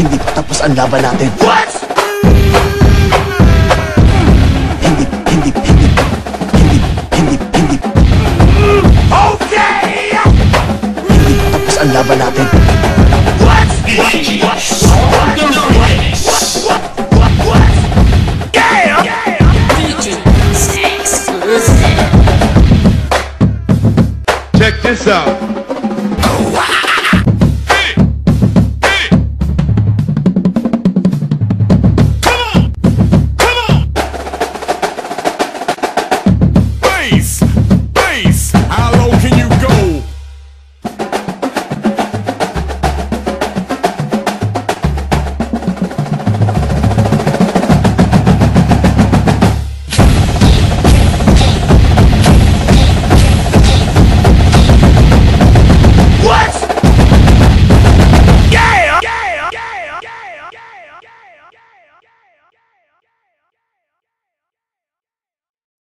hindi pa tapos ang laban natin. What? Hindi, hindi, hindi, hindi, hindi, hindi, Okay! hindi pa tapos ang laban natin. What? What? What? What? What? What? Yeah! Check this out.